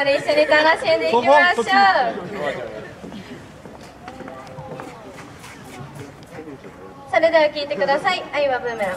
まで一緒に楽しんでいきましょう。それでは聴いてください「愛はブーメラン」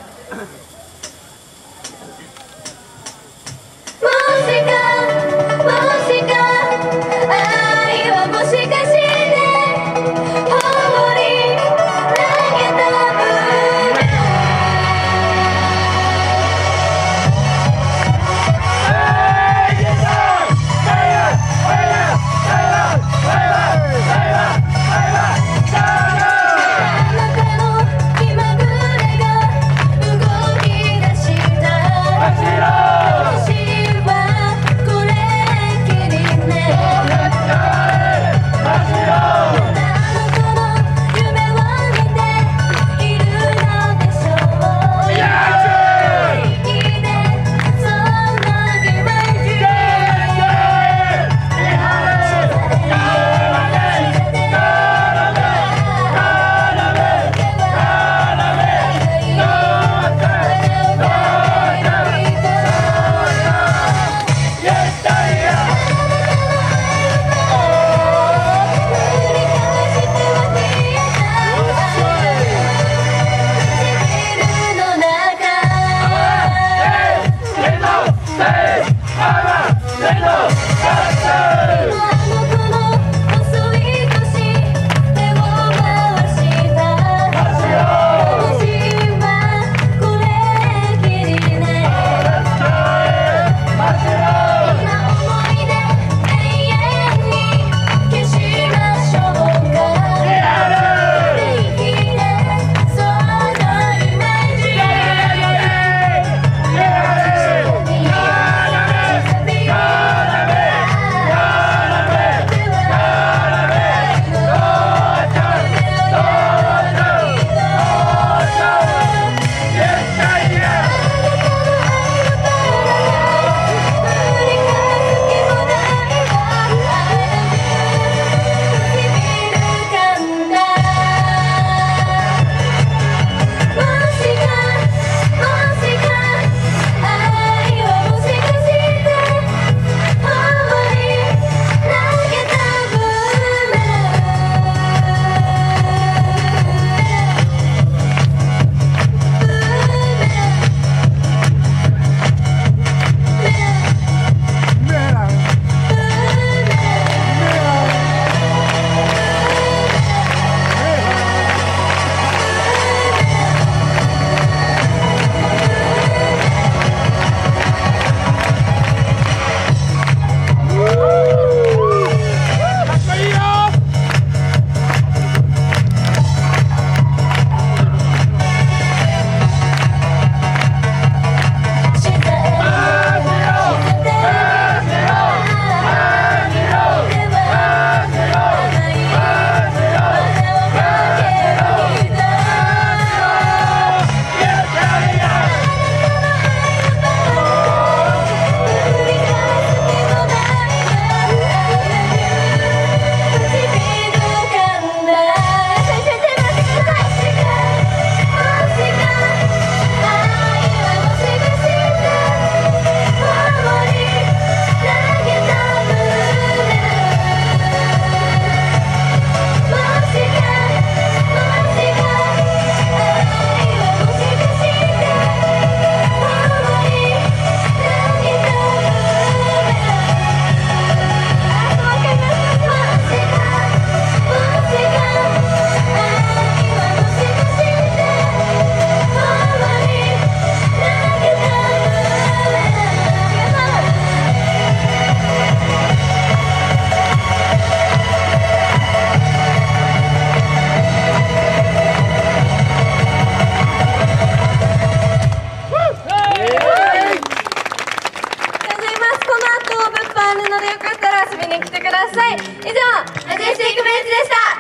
ださい。以上目指してックメンズでした。